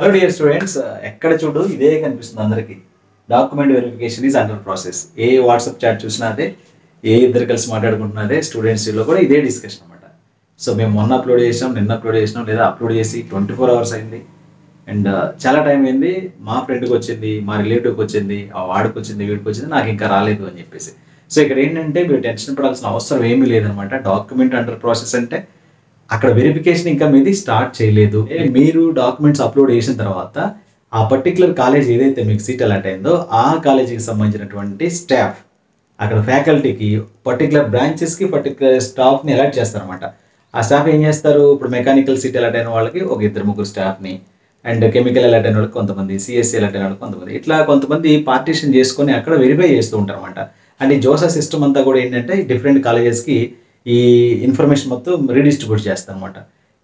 Hello dear students ఎక్కడ చూడు ఇదే కనిపిస్తుంది అందరికి. Document verification is under process A WhatsApp chat చూసినా అదే ఏ ఇద్దరు కలిసి మాట్లాడుకుంటున్నదే స్టూడెంట్స్లో కూడా ఇదే డిస్కషన్ అనమాట సో మేము మొన్న అప్లోడ్ చేసినాం నిన్న అప్లోడ్ చేసినాం లేదా అప్లోడ్ చేసి ట్వంటీ ఫోర్ అవర్స్ అయింది అండ్ uh, చాలా టైం అయింది. మా ఫ్రెండ్కి వచ్చింది మా రిలేటివ్కి వచ్చింది ఆ వాడికి వచ్చింది వీడికి వచ్చింది నాకు ఇంకా రాలేదు అని చెప్పేసి. సో ఇక్కడ ఏంటంటే మీరు టెన్షన్ పడాల్సిన అవసరం ఏమీ లేదనమాట డాక్యుమెంట్ అండర్ ప్రాసెస్ అంటే అక్కడ వెరిఫికేషన్ ఇంకా మీది స్టార్ట్ చేయలేదు. మీరు డాక్యుమెంట్స్ అప్లోడ్ చేసిన తర్వాత ఆ పర్టికులర్ కాలేజ్ ఏదైతే మీకు సీట్ అలాట్ అయిందో ఆ కాలేజీకి సంబంధించినటువంటి స్టాఫ్ అక్కడ ఫ్యాకల్టీకి పర్టికులర్ బ్రాంచెస్కి పర్టికులర్ స్టాఫ్ని అలాట్ చేస్తారనమాట ఆ స్టాఫ్ ఏం చేస్తారు? ఇప్పుడు మెకానికల్ సీట్ అలాట్ అయిన వాళ్ళకి ఒక ఇద్దరు ముగ్గురు స్టాఫ్ని అండ్ కెమికల్ అలాట్ అయిన వాళ్ళకి కొంతమంది సిఎస్సి అలాట్ అయిన వాళ్ళకి కొంతమంది. ఇట్లా కొంతమంది పార్టీషన్ చేసుకొని అక్కడ వెరిఫై చేస్తూ ఉంటారు అనమాట అండ్ ఈ జోసా సిస్టమ్ అంతా కూడా ఏంటంటే డిఫరెంట్ కాలేజెస్కి ఈ ఇన్ఫర్మేషన్ మొత్తం రీడిస్ట్రిబ్యూట్ చేస్తాం అనమాట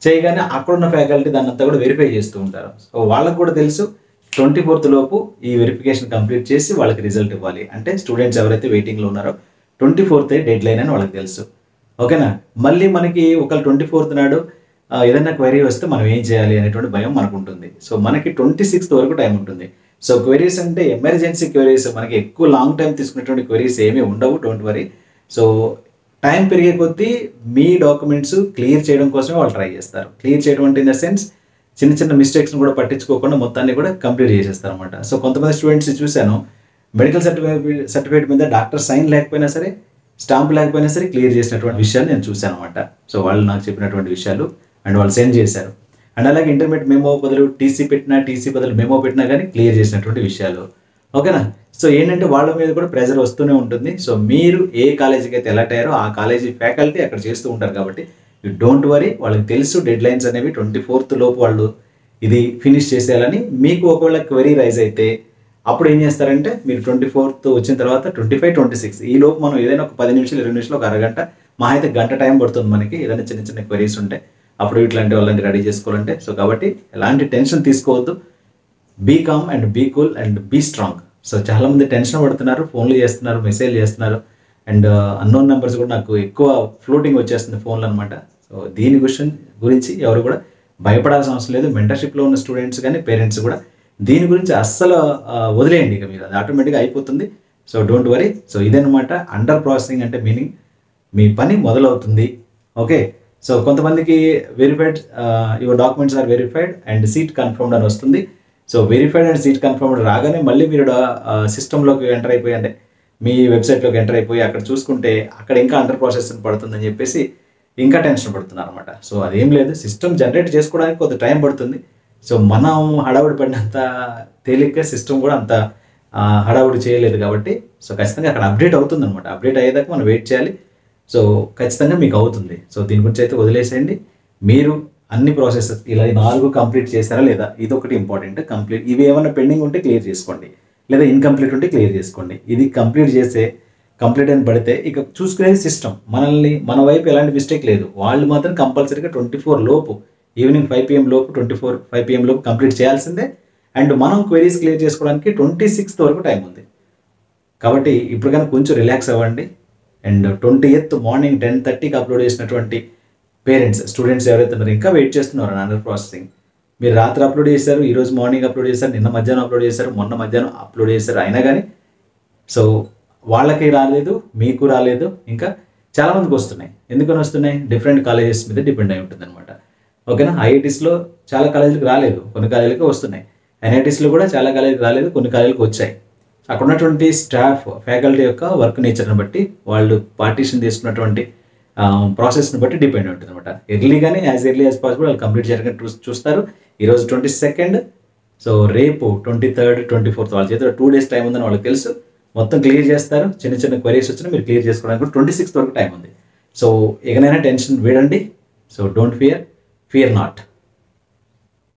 చేయగానే అక్కడున్న ఫ్యాకల్టీ దాన్ని అంతా కూడా వెరిఫై చేస్తూ ఉంటారు. సో వాళ్ళకు కూడా తెలుసు ట్వంటీ ఫోర్త్ లోపు ఈ వెరిఫికేషన్ కంప్లీట్ చేసి వాళ్ళకి రిజల్ట్ ఇవ్వాలి. అంటే స్టూడెంట్స్ ఎవరైతే వెయిటింగ్లో ఉన్నారో ట్వంటీ ఫోర్త్ డెడ్ లైన్ అని వాళ్ళకి తెలుసు. ఓకేనా? మళ్ళీ మనకి ఒక ట్వంటీ ఫోర్త్ నాడు ఏదైనా క్వైరీ వస్తే మనం ఏం చేయాలి అనేటువంటి భయం మనకు ఉంటుంది సో మనకి ట్వంటీ సిక్స్త్ వరకు టైం ఉంటుంది. సో క్వైరీస్ అంటే ఎమర్జెన్సీ క్వైరీస్ మనకి ఎక్కువ లాంగ్ టైం తీసుకునేటువంటి క్వైరీస్ ఏమీ ఉండవు డోంట్ వరీ సో టైం పెరిగే కొద్దీ మీ డాక్యుమెంట్స్ క్లియర్ చేయడం కోసమే వాళ్ళు ట్రై చేస్తారు. క్లియర్ చేయడం అంటే ఇన్ ద సెన్స్ చిన్న చిన్న మిస్టేక్స్ని కూడా పట్టించుకోకుండా మొత్తాన్ని కూడా కంప్లీట్ చేసేస్తారు అనమాట సో కొంతమంది స్టూడెంట్స్ చూశాను. మెడికల్ సర్టిఫికేట్ సర్టిఫికేట్ మీద డాక్టర్ సైన్ లేకపోయినా సరే స్టాంప్ లేకపోయినా సరే క్లియర్ చేసినటువంటి విషయాలు నేను చూశాను అనమాట సో వాళ్ళు నాకు చెప్పినటువంటి విషయాలు అండ్ వాళ్ళు సెండ్ చేశారు. అండ్ అలాగే ఇంటర్మీడియట్ మెమో బదులు టీసీ పెట్టినా టీసీ బదులు మెమో పెట్టినా కానీ క్లియర్ చేసినటువంటి విషయాలు. ఓకేనా? సో ఏంటంటే వాళ్ళ మీద కూడా ప్రెజర్ వస్తూనే ఉంటుంది. సో మీరు ఏ కాలేజీకి అయితే ఎలర్ట్ అయ్యారో ఆ కాలేజీ ఫ్యాకల్టీ అక్కడ చేస్తూ ఉంటారు కాబట్టి యూ డోంట్ వరీ వాళ్ళకి తెలుసు డెడ్ లైన్స్ అనేవి ట్వంటీ ఫోర్త్ లోపు వాళ్ళు ఇది ఫినిష్ చేసేయాలని. మీకు ఒకవేళ క్వెరీ రైజ్ అయితే అప్పుడు ఏం చేస్తారంటే మీరు ట్వంటీ ఫోర్త్ వచ్చిన తర్వాత ట్వంటీ ఫైవ్ ట్వంటీ సిక్స్ ఈ లోపు మనం ఏదైనా ఒక పది నిమిషాలు ఇరవై నిమిషాలు ఒక అరగంట మా అయితే గంట టైం పడుతుంది మనకి. ఏదైనా చిన్న చిన్న క్వెరీస్ ఉంటాయి అప్పుడు ఇట్లాంటి వాళ్ళని రెడీ చేసుకోవాలంటే. సో కాబట్టి ఎలాంటి టెన్షన్ తీసుకోవద్దు. Be calm and be cool and be strong so చాలామంది టెన్షన్ పడుతున్నారు ఫోన్లు చేస్తున్నారు మెసేజ్ చేస్తున్నారు. అండ్ uh, అన్నోన్ నెంబర్స్ కూడా నాకు ఎక్కువ ఫ్లోటింగ్ వచ్చేస్తుంది ఫోన్లు అనమాట సో దీని క్వశ్చన్ గురించి ఎవరు కూడా భయపడాల్సిన అవసరం లేదు. మెంటర్షిప్లో ఉన్న స్టూడెంట్స్ కానీ పేరెంట్స్ కూడా దీని గురించి అస్సలు uh, వదిలేయండి ఇక మీరు. అది ఆటోమేటిక్గా అయిపోతుంది. సో డోంట్ వరీ సో ఇదనమాట అండర్ ప్రాసెసింగ్ అంటే మీనింగ్ మీ పని మొదలవుతుంది. ఓకే సో కొంతమందికి verified your documents are verified and seat confirmed అని వస్తుంది. So verified and seat confirmed రాగానే మళ్ళీ మీరు సిస్టంలోకి ఎంటర్ అయిపోయి అంటే మీ వెబ్సైట్లోకి ఎంటర్ అయిపోయి అక్కడ చూసుకుంటే అక్కడ ఇంకా అండర్ ప్రాసెస్ పడుతుందని చెప్పేసి ఇంకా టెన్షన్ పడుతున్నారు అనమాట సో అదేం లేదు. సిస్టమ్ జనరేట్ చేసుకోవడానికి కొంత టైం పడుతుంది. సో మనం హడావుడి పడినంత తేలిగ్గా సిస్టమ్ కూడా అంత హడావుడి చేయలేదు కాబట్టి సో ఖచ్చితంగా అక్కడ అప్డేట్ అవుతుంది అనమాట అప్డేట్ అయ్యేదాకా మనం వెయిట్ చేయాలి. సో ఖచ్చితంగా మీకు అవుతుంది. సో దీని గురించి అయితే వదిలేసేయండి. మీరు అన్ని ప్రాసెస్ ఇలా నాలుగు కంప్లీట్ చేశారా లేదా? ఇది ఒకటి ఇంపార్టెంట్ కంప్లీట్ ఇవి ఏమైనా పెండింగ్ ఉంటే క్లియర్ చేసుకోండి. లేదా ఇన్కంప్లీట్ ఉంటే క్లియర్ చేసుకోండి. ఇది కంప్లీట్ చేసే కంప్లీట్ అని పడితే ఇక చూసుకునేది సిస్టమ్ మనల్ని మన వైపు ఎలాంటి మిస్టేక్ లేదు. వాళ్ళు మాత్రం కంపల్సరీగా ట్వంటీ ఫోర్ లోపు ఈవినింగ్ ఫైవ్ పిఎం లోపు ట్వంటీ ఫోర్ ఫైవ్ పిఎం లోపు కంప్లీట్ చేయాల్సిందే. అండ్ మనం క్వైరీస్ క్లియర్ చేసుకోవడానికి ట్వంటీ సిక్స్త్ వరకు టైం ఉంది. కాబట్టి ఇప్పుడు కనుక కొంచెం రిలాక్స్ అవ్వండి. And twenty eighth morning ten థర్టీకి అప్లోడ్ చేసినటువంటి పేరెంట్స్ స్టూడెంట్స్ ఎవరైతే ఉన్నారో ఇంకా వెయిట్ చేస్తున్నారు అండర్ ప్రాసెసింగ్ మీరు రాత్రి అప్లోడ్ చేశారు ఈరోజు మార్నింగ్ అప్లోడ్ చేశారు నిన్న మధ్యాహ్నం అప్లోడ్ చేశారు మొన్న మధ్యాహ్నం అప్లోడ్ చేశారు అయినా కానీ సో వాళ్ళకి రాలేదు మీకు రాలేదు ఇంకా చాలా మందికి వస్తున్నాయి. ఎందుకని వస్తున్నాయి? డిఫరెంట్ కాలేజెస్ మీద డిపెండ్ అయి ఉంటుంది అనమాట ఓకేనా ఐఐటీస్లో చాలా కాలేజీలకు రాలేదు కొన్ని కాలేజీలకి వస్తున్నాయి. ఎన్ఐటీస్లో కూడా చాలా కాలేజీలకు రాలేదు కొన్ని కాలేజీలకు వచ్చాయి. అక్కడ ఉన్నటువంటి స్టాఫ్ ఫ్యాకల్టీ యొక్క వర్క్ నేచర్ని బట్టి వాళ్ళు పార్టీషన్ తీసుకున్నటువంటి Um, ప్రాసెస్ని బట్టి డిపెండ్ ఉంటుంది అనమాట ఎర్లీగానే యాజ్ ఎర్లీ యాజ్ పాసిబుల్ వాళ్ళు కంప్లీట్ చేయడానికి చూ- చూస్తారు. ఈరోజు ట్వంటీ సెకండ్ సో రేపు ట్వంటీ థర్డ్ ట్వంటీ ఫోర్త్ వాళ్ళ చేతిలో టూ డేస్ టైం ఉందని వాళ్ళకి తెలుసు. మొత్తం క్లియర్ చేస్తారు. చిన్న చిన్న క్వరీస్ వచ్చినా మీరు క్లియర్ చేసుకోవడానికి ట్వంటీ సిక్స్త్ వరకు టైం ఉంది. సో ఇకనైనా tension వీడండి. So don't fear fear not